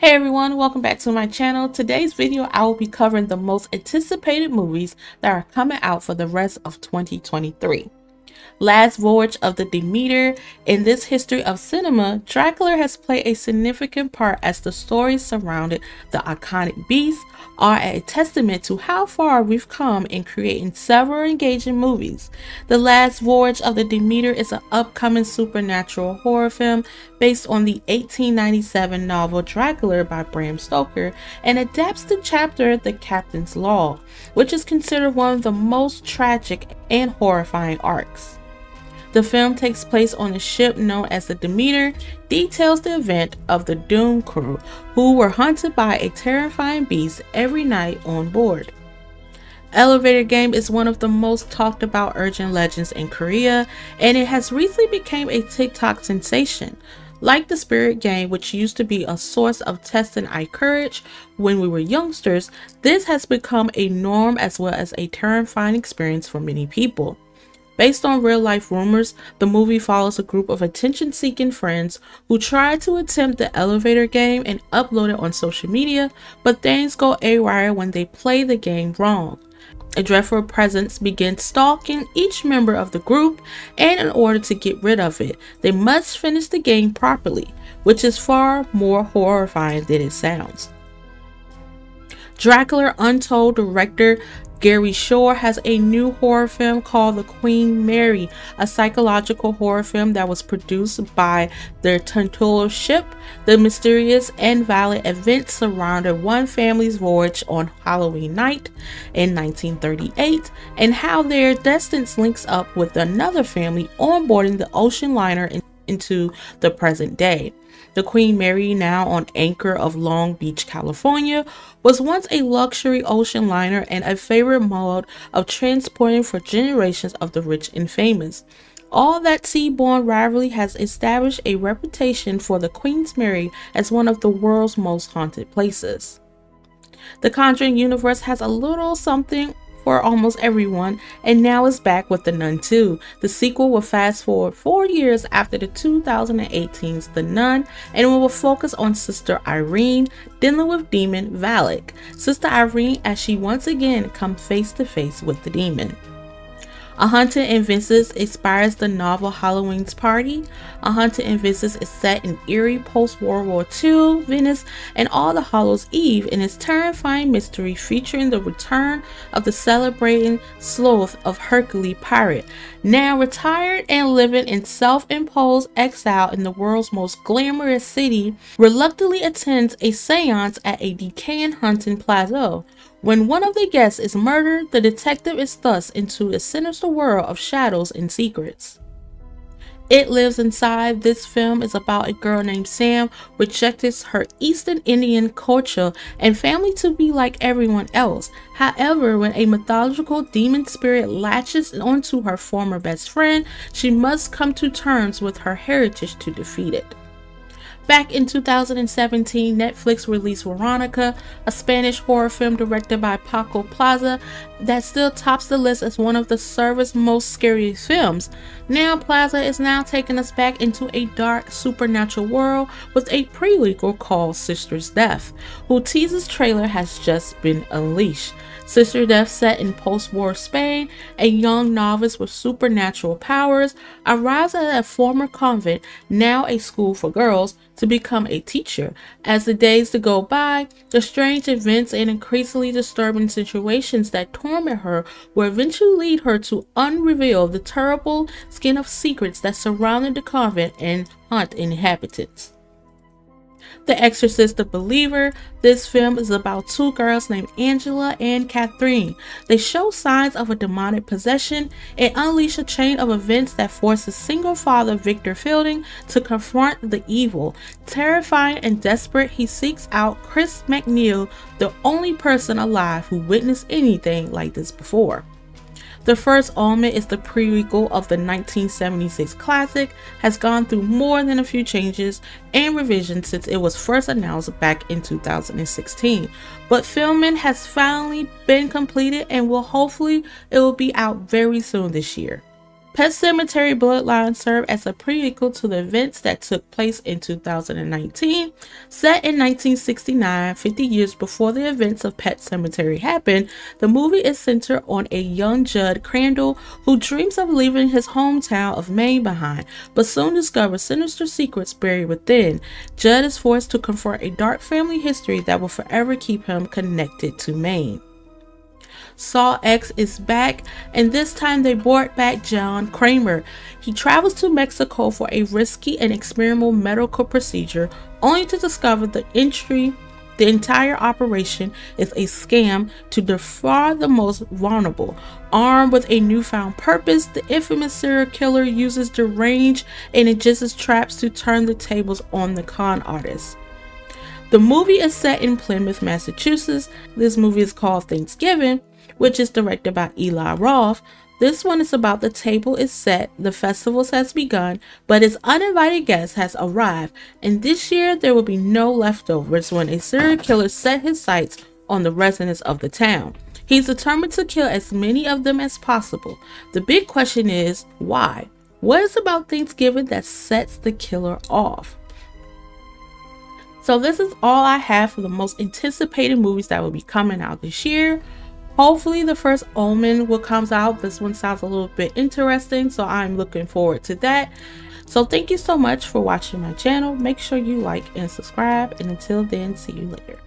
Hey everyone, welcome back to my channel. Today's video I will be covering the most anticipated movies that are coming out for the rest of 2023. Last Voyage of the Demeter. In this history of cinema, Dracula has played a significant part as the stories surrounding the iconic beast are a testament to how far we've come in creating several engaging movies. The Last Voyage of the Demeter is an upcoming supernatural horror film based on the 1897 novel Dracula by Bram Stoker and adapts the chapter The Captain's Log, which is considered one of the most tragic and horrifying arcs. The film takes place on a ship known as the Demeter, details the event of the Doom crew who were hunted by a terrifying beast every night on board. Elevator Game is one of the most talked about urgent legends in Korea and it has recently become a TikTok sensation. Like the Spirit game, which used to be a source of testing our courage when we were youngsters, this has become a norm as well as a terrifying experience for many people. Based on real life rumors, the movie follows a group of attention seeking friends who try to attempt the elevator game and upload it on social media, but things go awry when they play the game wrong. A dreadful presence begins stalking each member of the group, and in order to get rid of it, they must finish the game properly, which is far more horrifying than it sounds. Dracula Untold director Gary Shore has a new horror film called The Queen Mary, a psychological horror film that was produced by the Tuntula ship. The mysterious and violent events surrounding one family's voyage on Halloween night in 1938 and how their destiny links up with another family onboarding the ocean liner in into the present day. The Queen Mary, now on anchor of Long Beach, California, was once a luxury ocean liner and a favorite mode of transporting for generations of the rich and famous. All that seaborne rivalry has established a reputation for the Queen's Mary as one of the world's most haunted places. The Conjuring universe has a little something for almost everyone, and now is back with The Nun 2. The sequel will fast forward four years after the 2018's The Nun, and it will focus on Sister Irene dealing with demon Valak. Sister Irene as she once again comes face to face with the demon. A Haunted in Venice inspires the novel Halloween's Party. A Haunted in Venice is set in eerie post-World War II Venice and All the Hallows Eve in its terrifying mystery featuring the return of the celebrating sloth of Hercule Poirot, now retired and living in self-imposed exile in the world's most glamorous city, reluctantly attends a seance at a decaying hunting plateau. When one of the guests is murdered, the detective is thrust into a sinister world of shadows and secrets. It Lives Inside. This film is about a girl named Sam rejects her Eastern Indian culture and family to be like everyone else. However, when a mythological demon spirit latches onto her former best friend, she must come to terms with her heritage to defeat it. Back in 2017, Netflix released Veronica, a Spanish horror film directed by Paco Plaza that still tops the list as one of the service's most scary films. Now Plaza is now taking us back into a dark supernatural world with a prequel called Sister's Death, whose teaser's trailer has just been unleashed. Sister Death set in post-war Spain, a young novice with supernatural powers arrives at a former convent, now a school for girls, to become a teacher. As the days to go by, the strange events and increasingly disturbing situations that torment her will eventually lead her to unreveal the terrible skin of secrets that surrounded the convent and haunt inhabitants. The Exorcist the Believer. This film is about two girls named Angela and Catherine. They show signs of a demonic possession and unleash a chain of events that forces single father Victor Fielding to confront the evil. Terrifying and desperate, he seeks out Chris MacNeil, the only person alive who witnessed anything like this before. The first Omen is the prequel of the 1976 classic, has gone through more than a few changes and revisions since it was first announced back in 2016. But filming has finally been completed and will hopefully it will be out very soon this year. Pet Sematary Bloodline served as a prequel to the events that took place in 2019. Set in 1969, 50 years before the events of Pet Sematary happened, the movie is centered on a young Judd Crandall who dreams of leaving his hometown of Maine behind, but soon discovers sinister secrets buried within. Judd is forced to confront a dark family history that will forever keep him connected to Maine. Saw X is back, and this time they brought back John Kramer. He travels to Mexico for a risky and experimental medical procedure, only to discover the entry the entire operation is a scam to defraud the most vulnerable. Armed with a newfound purpose, the infamous serial killer uses deranged and ingenious traps to turn the tables on the con artist. The movie is set in Plymouth, Massachusetts. This movie is called Thanksgiving which is directed by Eli Roth. This one is about the table is set, the festivals has begun, but his uninvited guest has arrived, and this year there will be no leftovers when a serial killer set his sights on the residents of the town. He's determined to kill as many of them as possible. The big question is, why? What is about Thanksgiving that sets the killer off? So this is all I have for the most anticipated movies that will be coming out this year. Hopefully the first Omen will comes out. This one sounds a little bit interesting, so I'm looking forward to that. So thank you so much for watching my channel. Make sure you like and subscribe, and until then, see you later.